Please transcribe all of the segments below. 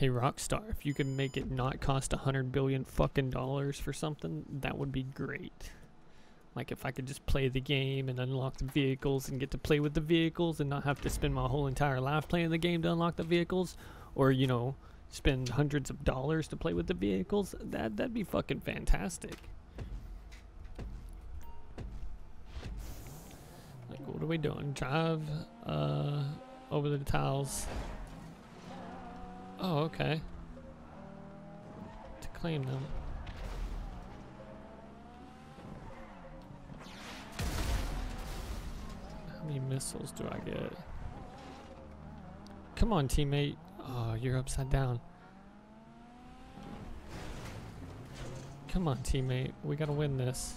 Hey Rockstar, if you could make it not cost a hundred billion fucking dollars for something, that would be great. Like if I could just play the game and unlock the vehicles and get to play with the vehicles and not have to spend my whole entire life playing the game to unlock the vehicles, or you know, spend hundreds of dollars to play with the vehicles, that that'd be fucking fantastic. Like what are we doing? Drive uh over the tiles. Oh, okay. To claim them. How many missiles do I get? Come on, teammate. Oh, you're upside down. Come on, teammate. We gotta win this.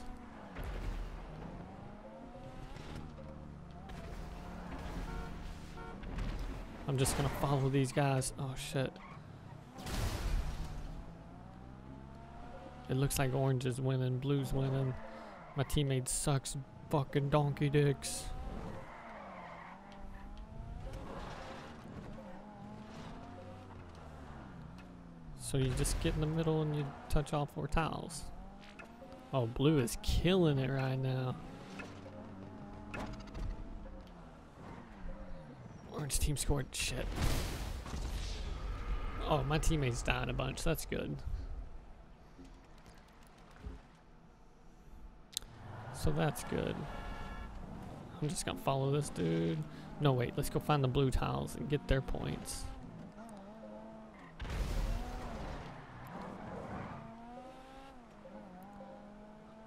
I'm just gonna follow these guys. Oh shit. It looks like orange is winning, blue's winning. My teammate sucks fucking donkey dicks. So you just get in the middle and you touch all four tiles. Oh, blue is killing it right now. Orange team scored shit. Oh, my teammates died a bunch. That's good. So that's good. I'm just gonna follow this dude. No, wait. Let's go find the blue tiles and get their points.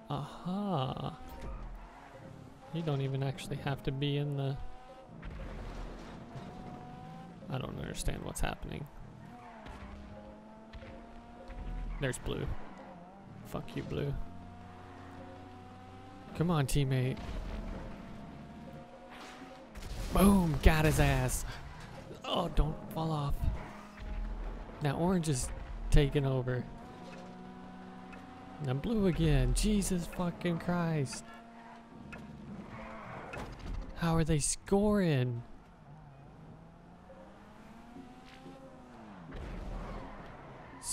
Aha. You don't even actually have to be in the... I don't understand what's happening. There's blue. Fuck you, blue. Come on, teammate. Boom! Got his ass. Oh, don't fall off. Now orange is taking over. Now blue again. Jesus fucking Christ. How are they scoring?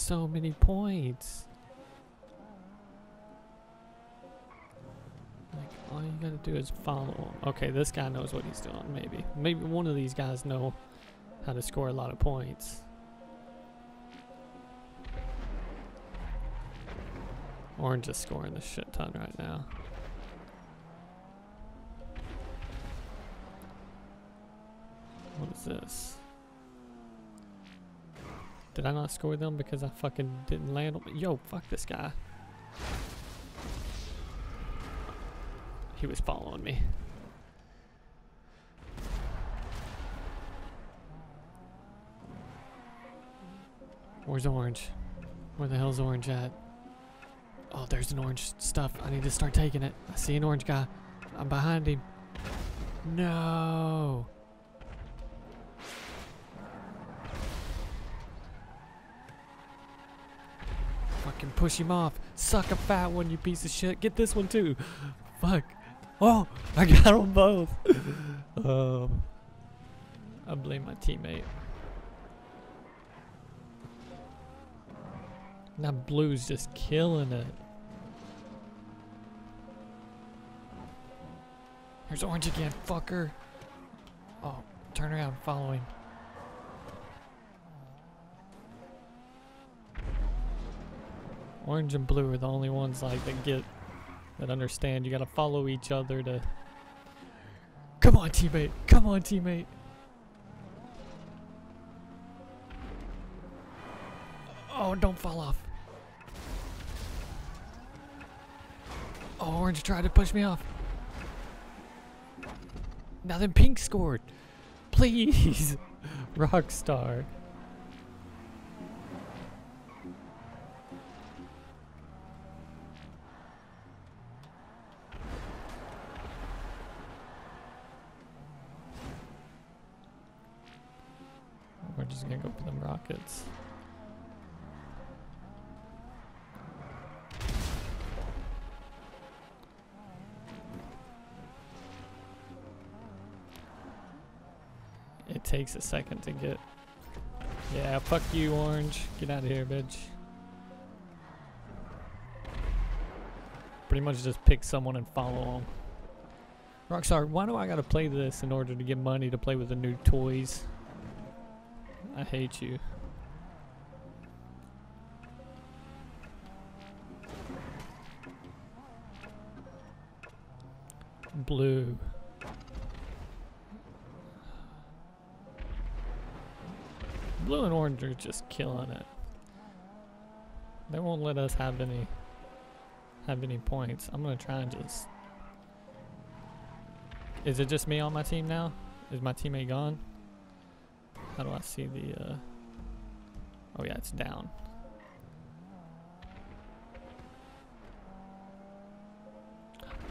So many points. Like, all you gotta do is follow. Okay, this guy knows what he's doing, maybe. Maybe one of these guys know how to score a lot of points. Orange is scoring a shit ton right now. What is this? Did I not score them because I fucking didn't land on Yo, fuck this guy. He was following me. Where's orange? Where the hell's orange at? Oh, there's an orange stuff. I need to start taking it. I see an orange guy. I'm behind him. No. Fucking push him off. Suck a fat one, you piece of shit. Get this one too. Fuck. Oh, I got them both. um, I blame my teammate. Now blue's just killing it. Here's orange again, fucker. Oh, turn around, follow him. Orange and blue are the only ones like that get that understand you gotta follow each other to Come on teammate, come on teammate. Oh, don't fall off. Oh, orange tried to push me off. Now then pink scored. Please. Rockstar. We're just gonna go for them rockets. It takes a second to get Yeah, fuck you, Orange. Get out of here, bitch. Pretty much just pick someone and follow them. Rockstar, why do I gotta play this in order to get money to play with the new toys? I hate you. Blue. Blue and orange are just killing it. They won't let us have any have any points. I'm gonna try and just Is it just me on my team now? Is my teammate gone? How do I see the uh Oh yeah, it's down.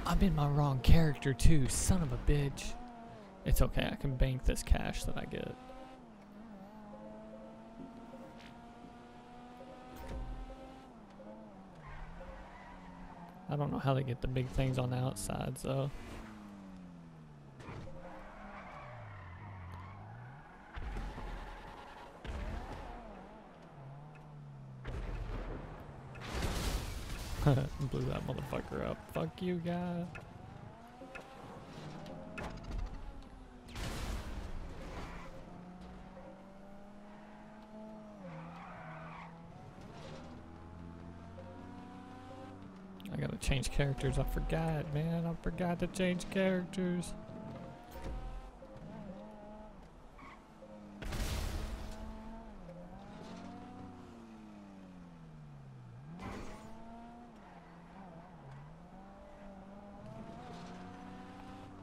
I'm in my wrong character too, son of a bitch. It's okay, I can bank this cash that I get. I don't know how they get the big things on the outside, though. Blew that motherfucker up. Fuck you, guy. Change characters. I forgot, man. I forgot to change characters.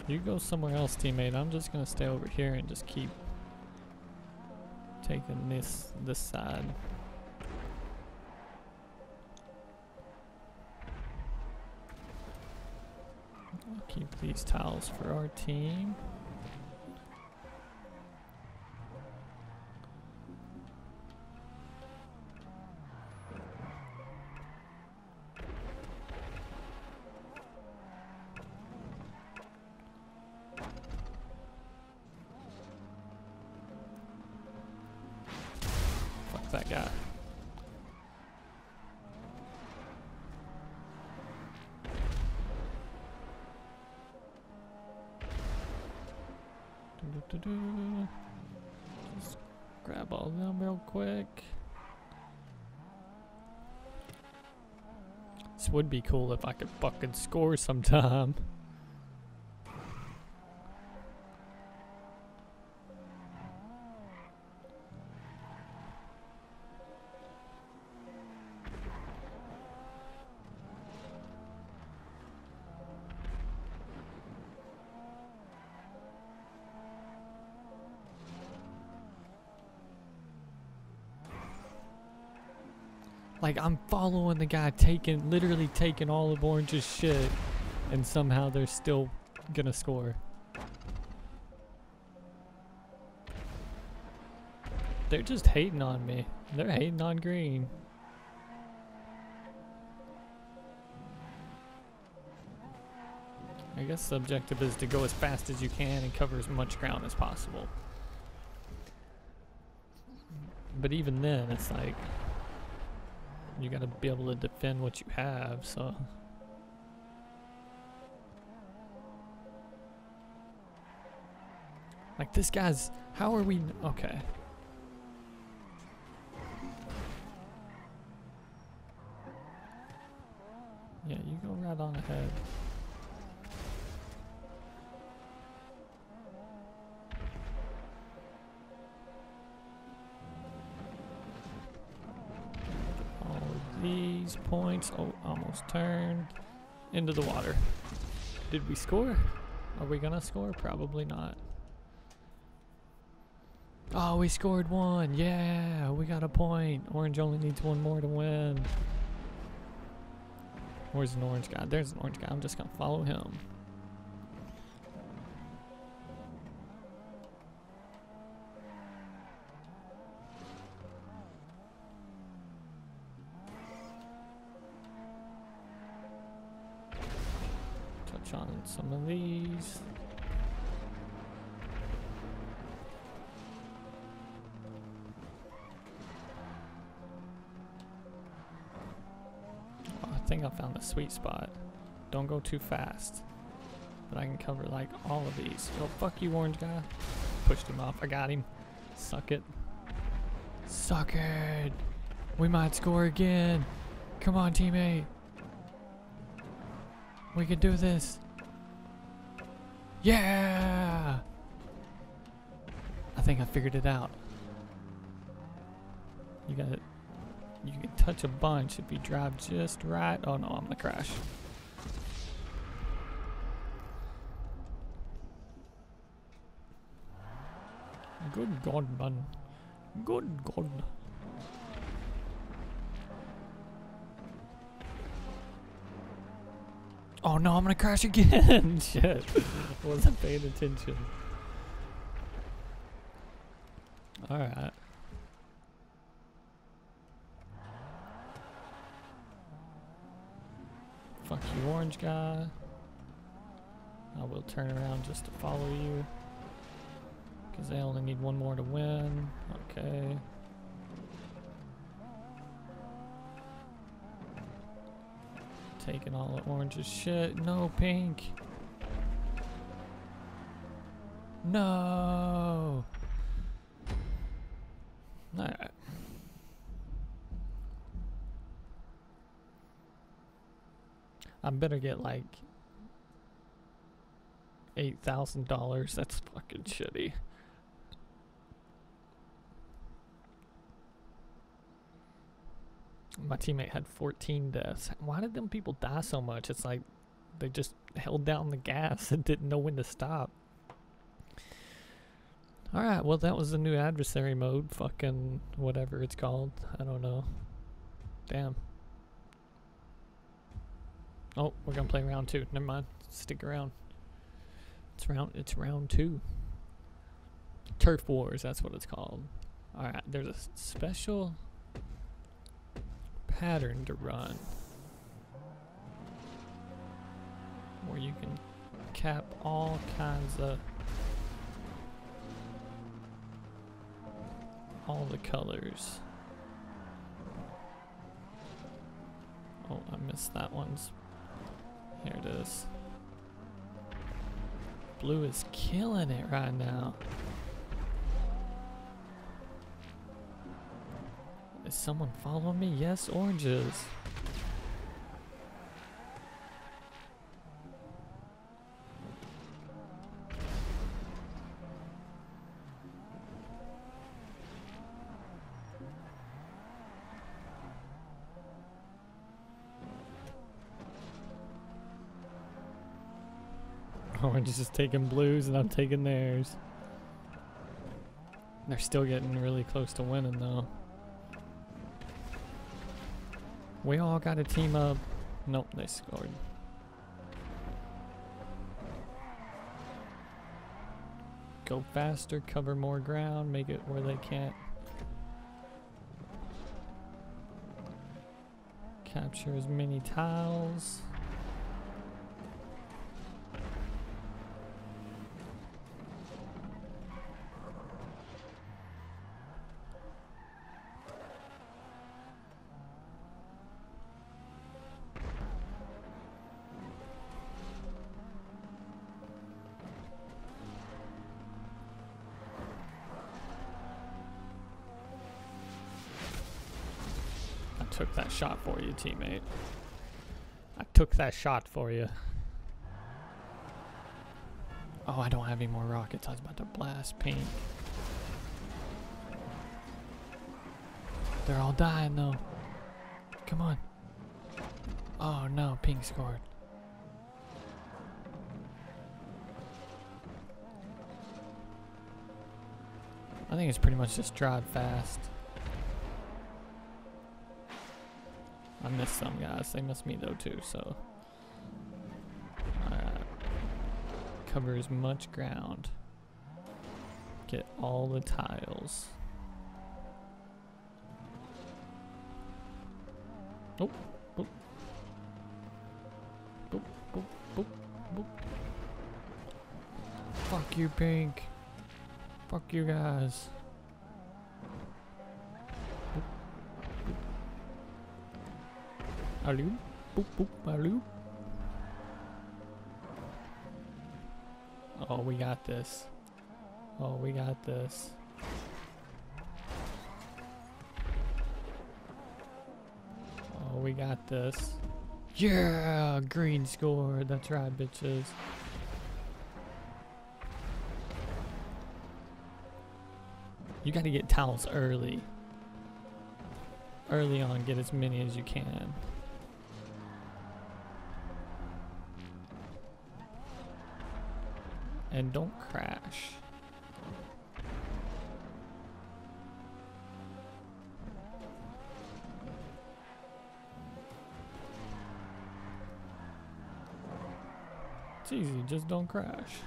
You go somewhere else, teammate. I'm just gonna stay over here and just keep taking this this side. Keep these tiles for our team. Fuck that guy. Just grab all of them real quick. This would be cool if I could fucking score sometime. Like I'm following the guy taking literally taking all of Orange's shit and somehow they're still gonna score. They're just hating on me. They're hating on green. I guess the objective is to go as fast as you can and cover as much ground as possible. But even then, it's like you gotta be able to defend what you have, so. Like this guy's, how are we, okay. Yeah, you go right on ahead. Points, oh, almost turned into the water. Did we score? Are we gonna score? Probably not. Oh, we scored one. Yeah, we got a point. Orange only needs one more to win. Where's an orange guy? There's an orange guy. I'm just gonna follow him. Some of these. Oh, I think I found the sweet spot. Don't go too fast. But I can cover like all of these. Oh, fuck you, orange guy. Pushed him off. I got him. Suck it. Suck it. We might score again. Come on, teammate. We can do this. Yeah! I think I figured it out. You got it. You can touch a bunch if you drive just right. Oh no, I'm gonna crash. Good God, man. Good God. Oh no, I'm gonna crash again. Shit. I Wasn't paying attention. Alright. Fuck you, orange guy. I will turn around just to follow you. Because they only need one more to win. Okay. Taking all the orange's shit. No, pink. No. Alright. I better get like eight thousand dollars. That's fucking shitty. My teammate had 14 deaths. Why did them people die so much? It's like they just held down the gas and didn't know when to stop. Alright, well that was the new adversary mode. Fucking whatever it's called. I don't know. Damn. Oh, we're gonna play round two. Never mind. Stick around. It's round it's round two. Turf Wars, that's what it's called. Alright, there's a special pattern to run. Where you can cap all kinds of all the colors. Oh, I missed that one's. Here it is. Blue is killing it right now. Is someone following me? Yes, oranges. Orange is taking blues and I'm taking theirs. They're still getting really close to winning though. We all got to team up. Nope, they scored. Go faster, cover more ground, make it where they can't capture as many tiles. Took that shot for you, teammate. I took that shot for you. Oh, I don't have any more rockets. I was about to blast pink. They're all dying though. Come on. Oh no, pink scored. I think it's pretty much just drive fast. Missed some guys. They missed me though too, so. Alright. Cover as much ground. Get all the tiles. Oh, oh. Boop, boop, boop, boop. Fuck you, Pink. Fuck you guys. Allô Boop boop baloo. Oh, we got this. Oh, we got this. Oh, we got this. Yeah, green score. That's right, bitches. You gotta get towels early. Early on, get as many as you can. And don't crash. It's easy, just don't crash.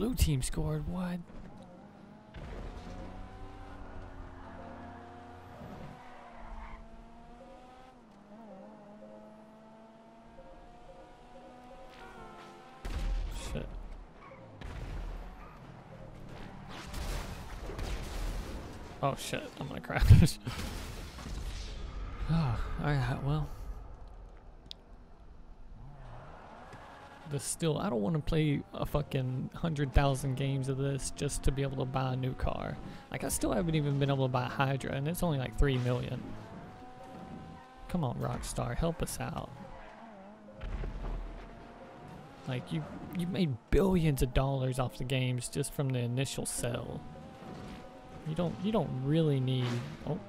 Blue team scored, what? Oh shit, I'm gonna crash. oh, alright, well. This still, I don't want to play a fucking 100,000 games of this just to be able to buy a new car. Like, I still haven't even been able to buy Hydra, and it's only like 3 million. Come on, Rockstar, help us out. Like, you, you made billions of dollars off the games just from the initial sell. You don't, you don't really need, oh.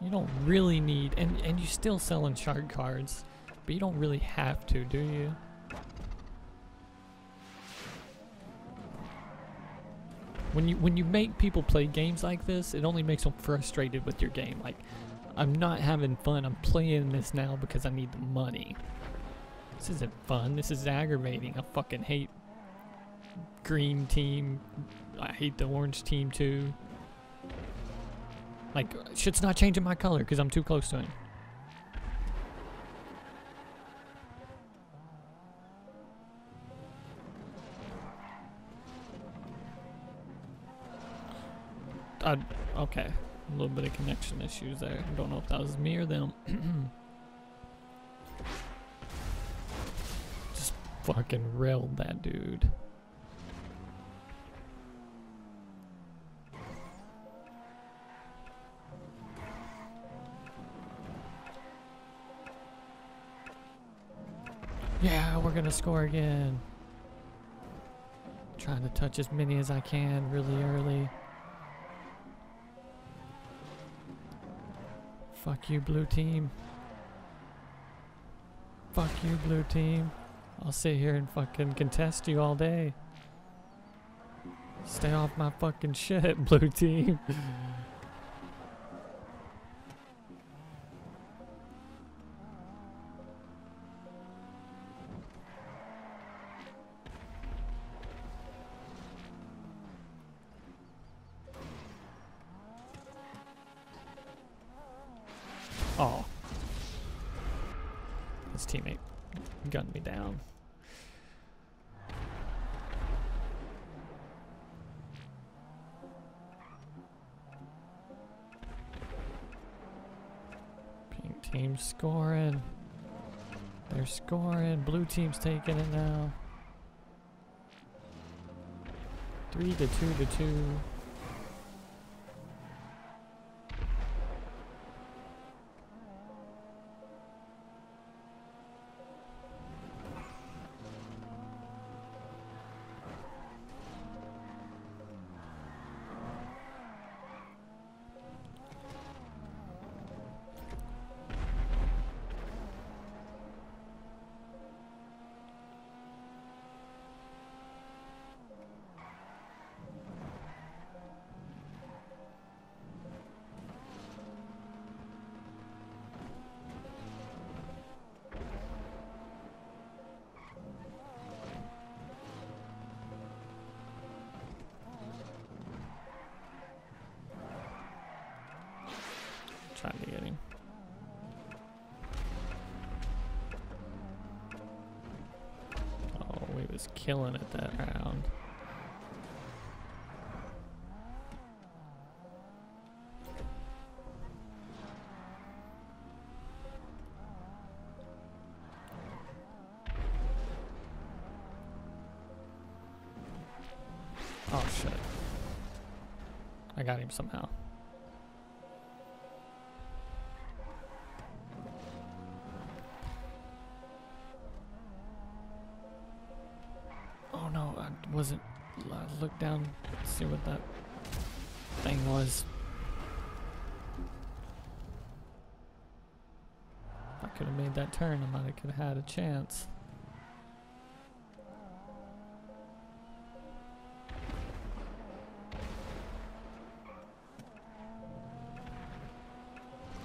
You don't really need, and, and you still selling shark cards. But you don't really have to, do you? When you when you make people play games like this, it only makes them frustrated with your game. Like, I'm not having fun. I'm playing this now because I need the money. This isn't fun. This is aggravating. I fucking hate green team. I hate the orange team too. Like, shit's not changing my color because I'm too close to him. Uh, okay. A little bit of connection issues there. Don't know if that was me or them. Just fucking railed that dude. Yeah, we're gonna score again. Trying to touch as many as I can really early. Fuck you, blue team. Fuck you, blue team. I'll sit here and fucking contest you all day. Stay off my fucking shit, blue team. Taking it now. Three to two to two. Killing it that round. Oh shit. I got him somehow. Down, see what that thing was. I could have made that turn, I might have could have had a chance.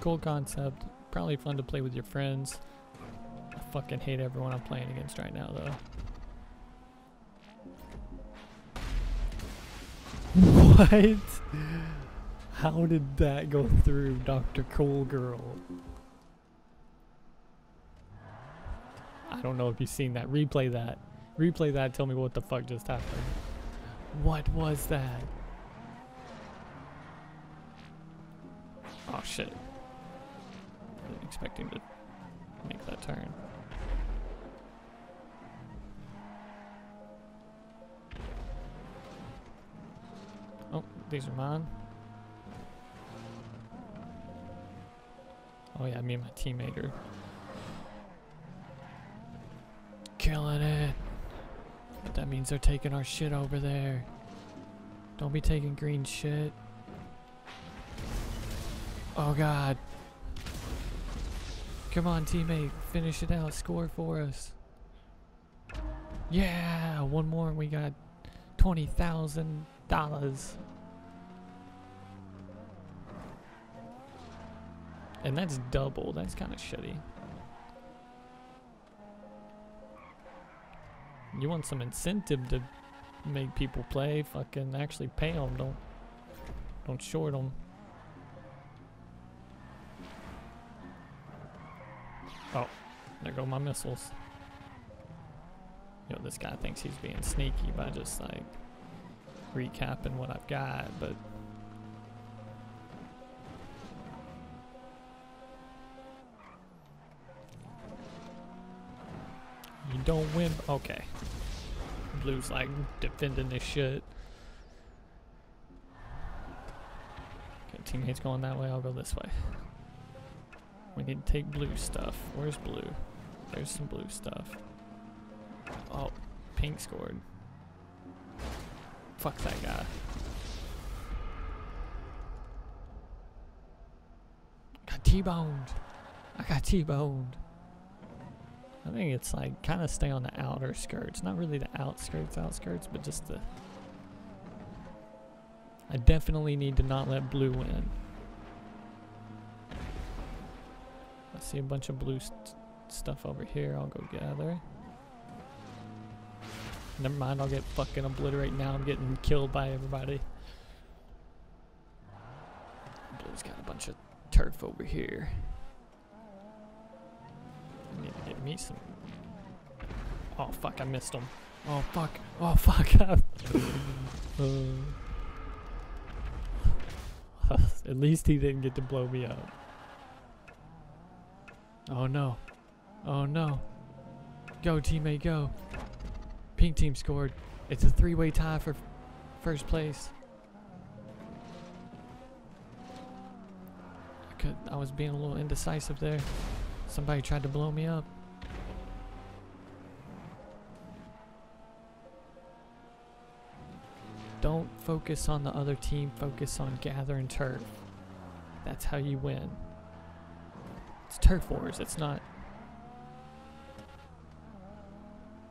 Cool concept. Probably fun to play with your friends. I fucking hate everyone I'm playing against right now, though. What? How did that go through, Dr. Cool Girl? I don't know if you've seen that. Replay that. Replay that. Tell me what the fuck just happened. What was that? Oh shit. Didn't expect him to make that turn. These are mine. Oh yeah, me and my teammate are killing it. But that means they're taking our shit over there. Don't be taking green shit. Oh god. Come on, teammate. Finish it out. Score for us. Yeah, one more and we got $20,000. And that's double. That's kind of shitty. You want some incentive to make people play? Fucking actually pay them. Don't don't short them. Oh, there go my missiles. You know, this guy thinks he's being sneaky by just like recapping what I've got, but don't win. Okay. Blue's like defending this shit. Okay, teammates going that way, I'll go this way. We need to take blue stuff. Where's blue? There's some blue stuff. Oh, pink scored. Fuck that guy. Got T-boned. I got T-boned. I think it's like kind of stay on the outer skirts. Not really the outskirts, outskirts, but just the... I definitely need to not let blue win. I see a bunch of blue st stuff over here. I'll go gather. Never mind, I'll get fucking obliterate now. I'm getting killed by everybody. Blue's got a bunch of turf over here. I need to get me some. Oh fuck, I missed him. Oh fuck. Oh fuck. uh, at least he didn't get to blow me up. Oh no. Oh no. Go teammate, go. Pink team scored. It's a three-way tie for first place. I could I was being a little indecisive there. Somebody tried to blow me up. Focus on the other team, focus on gathering turf. That's how you win. It's turf wars, it's not.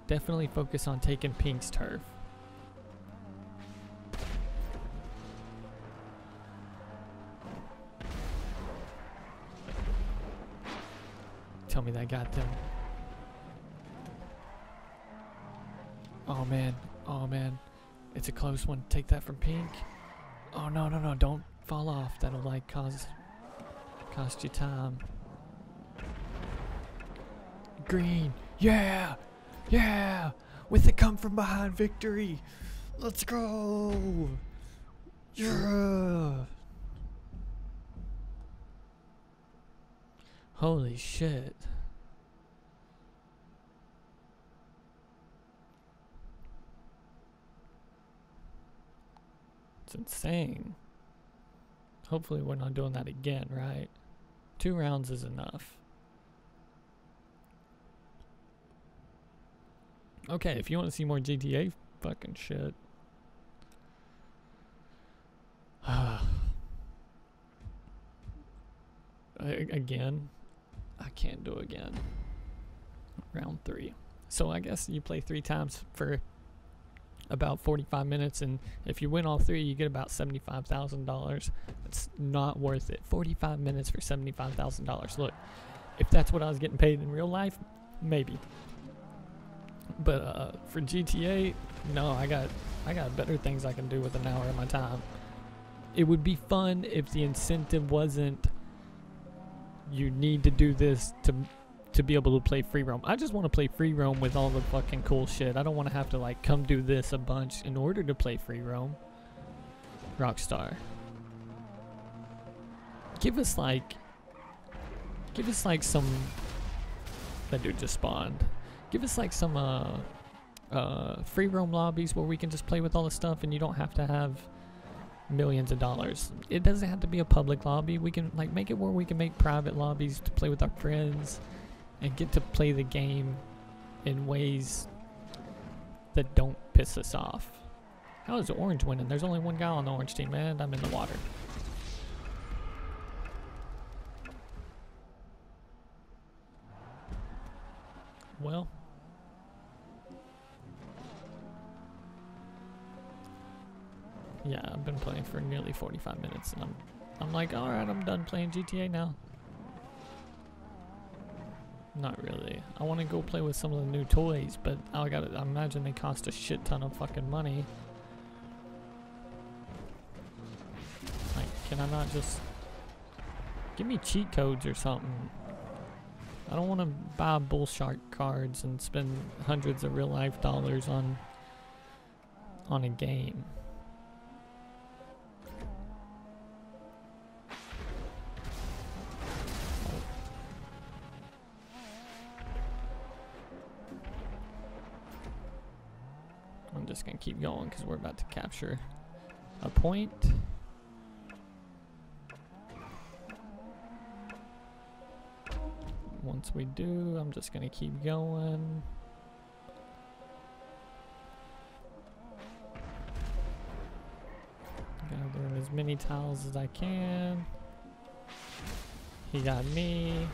Definitely focus on taking Pink's turf. Tell me that got them. Oh man, oh man. It's a close one. Take that from Pink. Oh no, no, no, don't fall off. That'll like cause Cost you time. Green. Yeah. Yeah. With the come from behind victory. Let's go. Yeah. Holy shit. It's insane. Hopefully we're not doing that again, right? Two rounds is enough. Okay, if you want to see more GTA fucking shit. again, I can't do again. Round three. So I guess you play three times for about 45 minutes, and if you win all three, you get about $75,000. It's not worth it. 45 minutes for $75,000. Look, if that's what I was getting paid in real life, maybe. But uh, for GTA, no, I got I got better things I can do with an hour of my time. It would be fun if the incentive wasn't you need to do this to to be able to play free roam. I just want to play free roam with all the fucking cool shit. I don't want to have to like come do this a bunch in order to play free roam. Rockstar. Give us like give us like some that dude just spawned. Give us like some uh uh free roam lobbies where we can just play with all the stuff and you don't have to have millions of dollars. It doesn't have to be a public lobby. We can like make it where we can make private lobbies to play with our friends and get to play the game in ways that don't piss us off. How is Orange winning? There's only one guy on the Orange team, and I'm in the water. Well. Yeah, I've been playing for nearly 45 minutes and I'm I'm like, alright, I'm done playing GTA now. Not really. I want to go play with some of the new toys, but I gotta I imagine they cost a shit ton of fucking money. Like, can I not just give me cheat codes or something? I don't want to buy bull shark cards and spend hundreds of real life dollars on on a game. Just gonna keep going because we're about to capture a point. Once we do, I'm just gonna keep going. Gathering as many tiles as I can. He got me.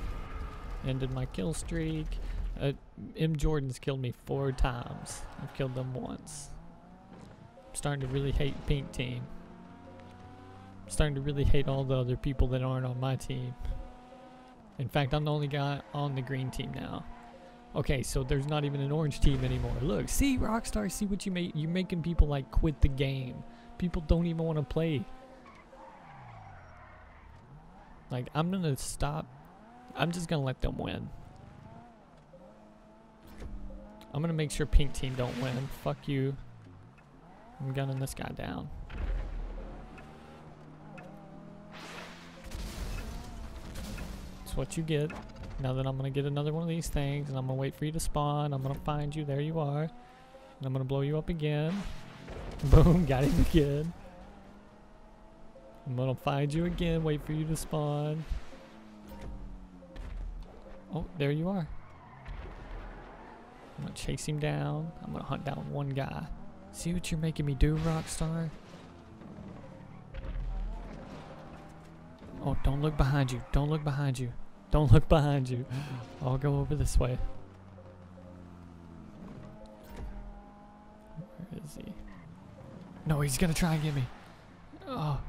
Ended my kill streak. Uh, M. Jordan's killed me four times. I've killed them once. I'm starting to really hate Pink Team. I'm starting to really hate all the other people that aren't on my team. In fact, I'm the only guy on the green team now. Okay, so there's not even an orange team anymore. Look, see Rockstar, see what you make. You're making people like quit the game. People don't even want to play. Like, I'm gonna stop. I'm just gonna let them win. I'm gonna make sure pink team don't win. Fuck you. I'm gunning this guy down. That's what you get. Now that I'm gonna get another one of these things and I'm gonna wait for you to spawn. I'm gonna find you. There you are. And I'm gonna blow you up again. Boom, got him again. I'm gonna find you again, wait for you to spawn. Oh, there you are. I'm gonna chase him down. I'm gonna hunt down one guy. See what you're making me do, Rockstar? Oh, don't look behind you. Don't look behind you. Don't look behind you. I'll go over this way. Where is he? No, he's gonna try and get me. Oh.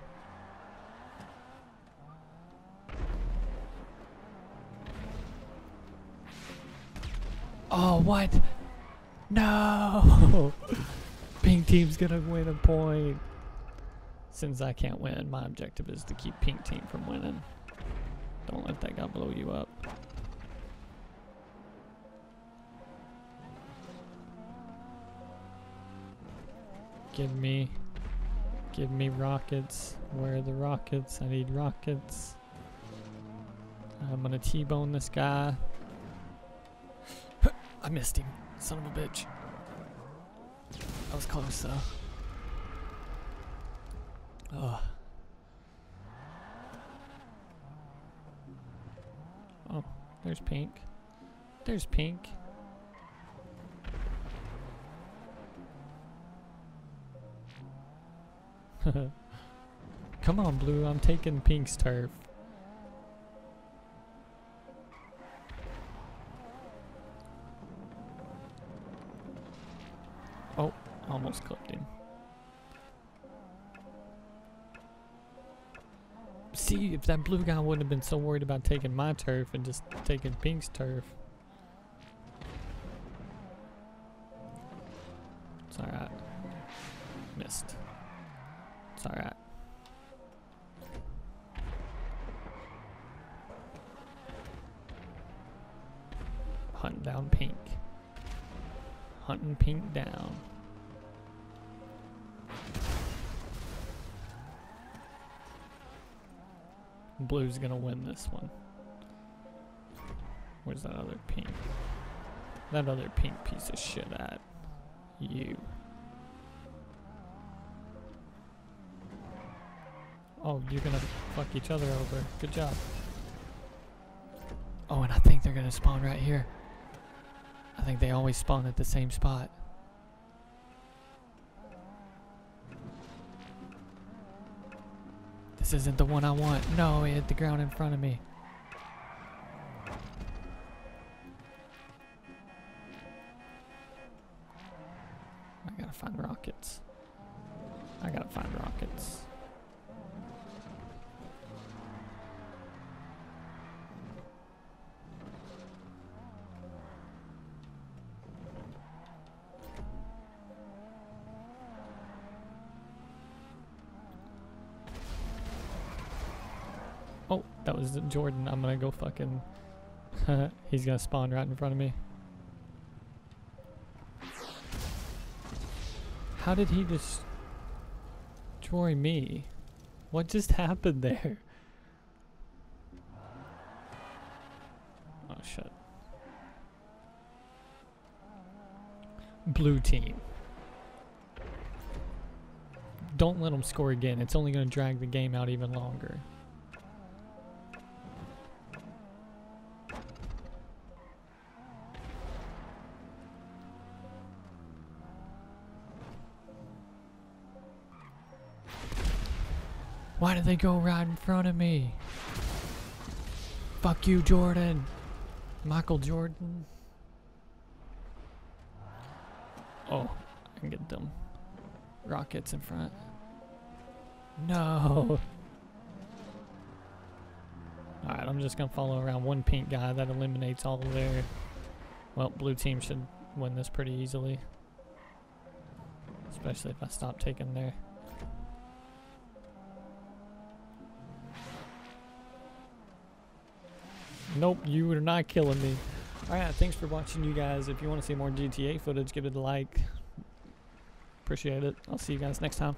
Oh, what? No! pink team's gonna win a point. Since I can't win, my objective is to keep pink team from winning. Don't let that guy blow you up. Give me, give me rockets. Where are the rockets? I need rockets. I'm gonna T-bone this guy. I missed him. Son of a bitch. That was close though. Ugh. Oh, there's pink. There's pink. Come on, blue. I'm taking pink's turf. Almost. See, if that blue guy wouldn't have been so worried about taking my turf and just taking pink's turf. It's alright. Missed. It's alright. Hunting down pink. Hunting pink down. Blue's gonna win this one. Where's that other pink? That other pink piece of shit at? You. Oh, you're gonna fuck each other over. Good job. Oh, and I think they're gonna spawn right here. I think they always spawn at the same spot. This isn't the one I want. No, it hit the ground in front of me. I gotta find rockets. I gotta find rockets. Oh, that was Jordan. I'm gonna go fucking. He's gonna spawn right in front of me. How did he destroy me? What just happened there? Oh shit. Blue team. Don't let them score again. It's only going to drag the game out even longer. Why did they go right in front of me? Fuck you, Jordan. Michael Jordan. Oh, I can get them rockets in front. No. Alright, I'm just gonna follow around one pink guy that eliminates all of their... Well, blue team should win this pretty easily. Especially if I stop taking their... Nope, you are not killing me. Alright, thanks for watching you guys. If you want to see more GTA footage, give it a like. Appreciate it. I'll see you guys next time.